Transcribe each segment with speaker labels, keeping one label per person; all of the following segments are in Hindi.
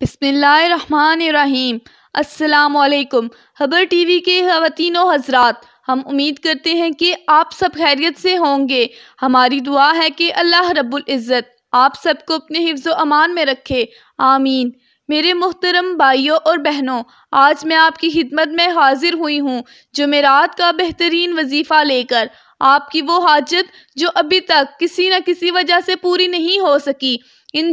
Speaker 1: बिसमीम असलकुम खबर टीवी के खवतिनों हजरात। हम उम्मीद करते हैं कि आप सब खैरियत से होंगे। हमारी दुआ है कि अल्लाह रब्बुल इज़्ज़त आप सबको अपने हिफ्ज़ अमान में रखे। आमीन। मेरे मोहतरम भाइयों और बहनों, आज मैं आपकी खिदमत में हाजिर हुई हूँ जुमेरात का बेहतरीन वजीफ़ा लेकर। आपकी वो हाजत जो अभी तक किसी न किसी वजह से पूरी नहीं हो सकी इन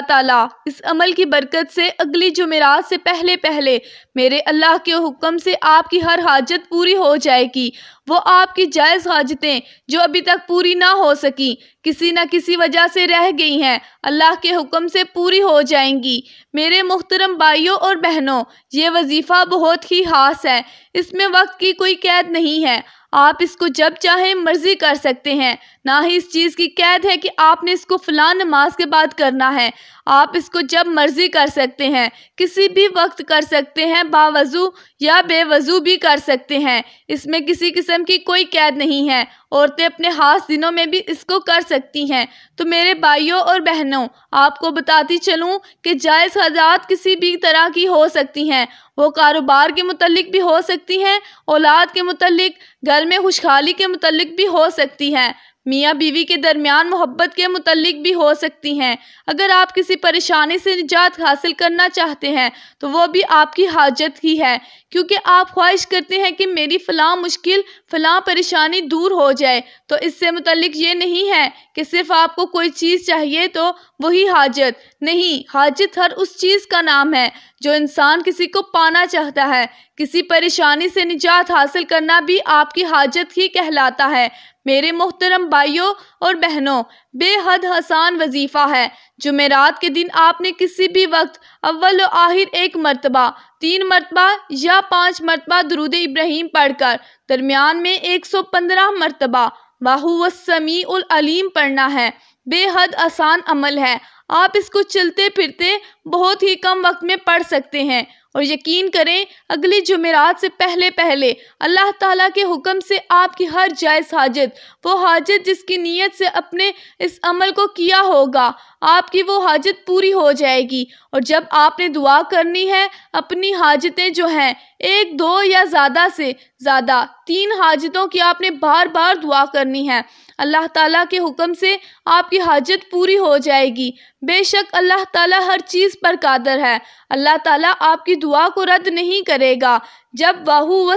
Speaker 1: ताला, इस अमल की बरकत से, अगली जुमेरात से पहले पहले, मेरे अल्लाह के हुक्म से आपकी हर हाजत पूरी हो जाएगी। वो आपकी जायज़ हाजतें, जो अभी तक पूरी ना हो सकी, किसी न किसी वजह से रह गई हैं। अल्लाह के हुक्म से पूरी हो जाएँगी। मेरे मुख्तरम भाइयों और बहनों, ये वजीफ़ा बहुत ही खास है। इसमें वक्त की कोई कैद नहीं है। आप इसको जब चाहें मर्ज़ी कर सकते हैं। ना ही इस चीज़ की कैद है कि आपने इसको फ़लाँ नमाज़ के बाद करना है। आप इसको जब मर्ज़ी कर सकते हैं, किसी भी वक्त कर सकते हैं, बावजू या बेवजू भी कर सकते हैं। इसमें किसी किस्म की कोई कैद नहीं है। औरतें अपने खास दिनों में भी इसको कर सकती हैं। तो मेरे भाइयों और बहनों, आपको बताती चलूँ कि जायज़ हजात किसी भी तरह की हो सकती हैं। वो कारोबार के मुतलिक भी हो सकती हैं, औलाद के मुतलिक घर में खुशहाली के मुतलिक भी हो सकती हैं। मियाँ बीवी के दरमियान मोहब्बत के मुतलिक भी हो सकती हैं। अगर आप किसी परेशानी से निजात हासिल करना चाहते हैं तो वो भी आपकी हाजत ही है। क्योंकि आप ख्वाहिश करते हैं कि मेरी फ़लाँ मुश्किल, फ़लाँ परेशानी दूर हो जाए तो इससे मुतलिक ये नहीं है कि सिर्फ़ आपको कोई चीज़ चाहिए तो वही हाजत। नहीं, हाजत हर उस चीज़ का नाम है, जो इंसान किसी को पाना चाहता है। किसी परेशानी से निजात हासिल करना भी आपकी हाजत ही कहलाता है। मेरे मोहतरम भाइयों और बहनों, बेहद आसान वजीफ़ा है, जुमेरात के दिन आपने किसी भी वक्त, अव्वल आखिर एक मरतबा, तीन मरतबा या पाँच मरतबा दरूद इब्राहिम पढ़कर, दरमियान में एक सौ पंद्रह मरतबा, बाहू व समी उल अलीम पढ़ना है, बेहद आसान अमल है, आप इसको चलते फिरते बहुत ही कम वक्त में पढ़ सकते हैं। और यकीन करें, अगली जुमेरात से पहले पहले अल्लाह ताला के हुक्म से आपकी हर जायज़ हाजत, वो हाजत जिसकी नीयत से अपने इस अमल को किया होगा, आपकी वो हाजत पूरी हो जाएगी। और जब आपने दुआ करनी है, अपनी हाजतें जो हैं, एक, दो या ज़्यादा से ज़्यादा, तीन हाजतों की आपने बार बार दुआ करनी है, अल्लाह ताला के हुक्म से आपकी हाजत पूरी हो जाएगी। बेशक अल्लाह ताला हर चीज़ पर कादर है, अल्लाह ताला आपकी दुआ को रद्द नहीं करेगा। जब वाहू व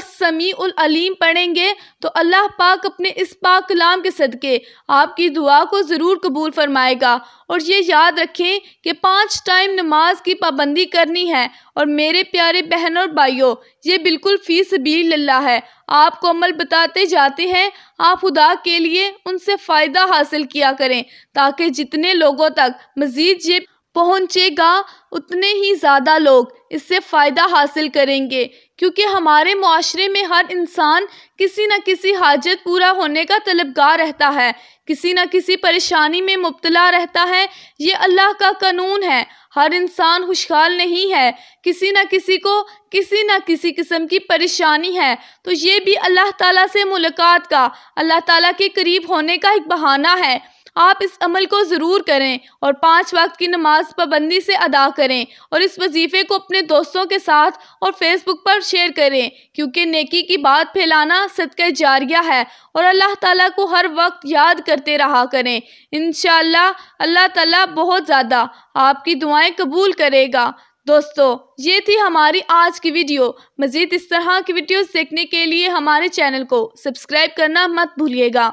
Speaker 1: उल अलीम पढ़ेंगे तो अल्लाह पाक अपने इस पाक कलाम के सदक़े आपकी दुआ को ज़रूर कबूल फरमाएगा। और ये याद रखें कि पाँच टाइम नमाज़ की पाबंदी करनी है। और मेरे प्यारे बहन और भाइयों, ये बिल्कुल फ़ीस भी लल्ला है। आपको अमल बताते जाते हैं, आप खुदा के लिए उनसे फ़ायदा हासिल किया करें, ताकि जितने लोगों तक मज़ीद ये पहुँचेगा उतने ही ज़्यादा लोग इससे फ़ायदा हासिल करेंगे। क्योंकि हमारे माशरे में हर इंसान किसी न किसी हाजत पूरा होने का तलबगार रहता है। किसी न किसी परेशानी में मुबतला रहता है। ये अल्लाह का कानून है। हर इंसान खुशहाल नहीं है। किसी न किसी को किसी न किसी किस्म की परेशानी है। तो ये भी अल्लाह ताला से मुलाकात का, अल्लाह ताला के करीब होने का एक बहाना है। आप इस अमल को ज़रूर करें और पाँच वक्त की नमाज़ पाबंदी से अदा करें और इस वजीफ़े को अपने दोस्तों के साथ और फेसबुक पर शेयर करें, क्योंकि नेकी की बात फैलाना सदक़ जारिया है और अल्लाह ताला को हर वक्त याद करते रहा करें। इन अल्लाह ताला बहुत ज़्यादा आपकी दुआएँ कबूल करेगा। दोस्तों, ये थी हमारी आज की वीडियो। मज़ीद इस तरह की वीडियोस देखने के लिए हमारे चैनल को सब्सक्राइब करना मत भूलिएगा।